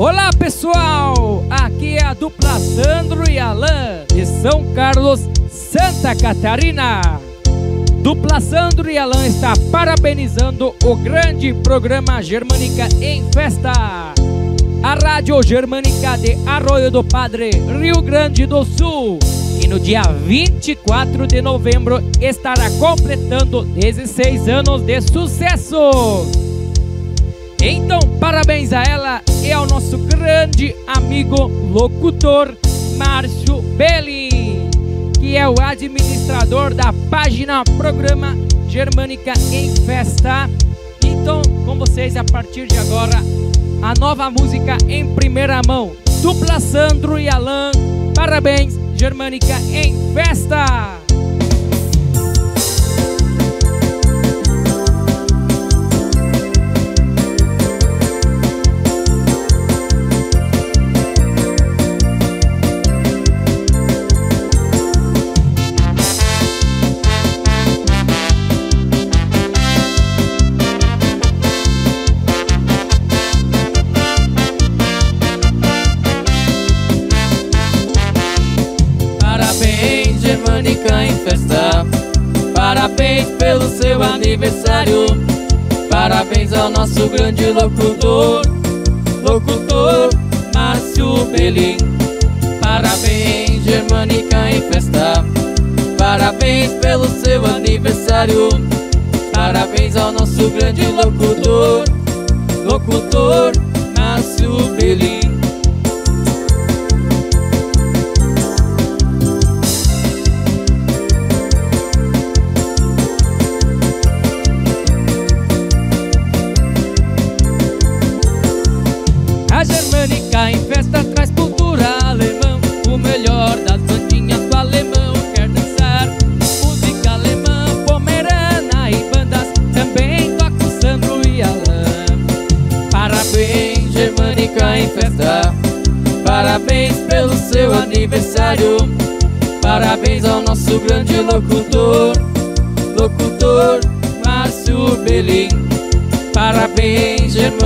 Olá pessoal, aqui é a dupla Sandro e Alan de São Carlos, Santa Catarina. Dupla Sandro e Alan está parabenizando o grande programa Germânica em Festa. A Rádio Germânica de Arroio do Padre, Rio Grande do Sul. E no dia 24 de novembro estará completando 16 anos de sucesso. Então, parabéns a ela e ao nosso grande amigo locutor Márcio Belli, que é o administrador da página Programa Germânica em Festa. Então, com vocês, a partir de agora, a nova música em primeira mão. Dupla Sandro e Alan, parabéns, Germânica em Festa! Parabéns pelo seu aniversário. Parabéns ao nosso grande locutor, locutor Márcio Belim. Parabéns, Germânica em festa. Parabéns pelo seu aniversário. Parabéns ao nosso grande locutor, locutor Germânica em festa traz cultura alemã. O melhor das bandinhas do alemão quer dançar. Música alemã, pomerana e bandas. Também toca o Sandro e Alan Parabéns, Germânica em festa. Parabéns pelo seu aniversário. Parabéns ao nosso grande locutor. Locutor Márcio Belim Parabéns, Germânica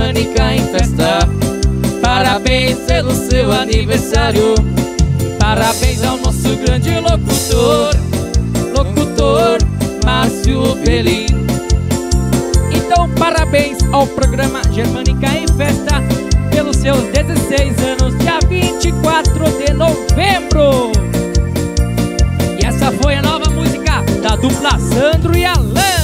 Parabéns pelo seu aniversário. Parabéns ao nosso grande locutor Locutor Márcio Belim Então parabéns ao programa Germânica em Festa Pelos seus 16 anos, dia 24 de novembro. E essa foi a nova música da dupla Sandro e Alan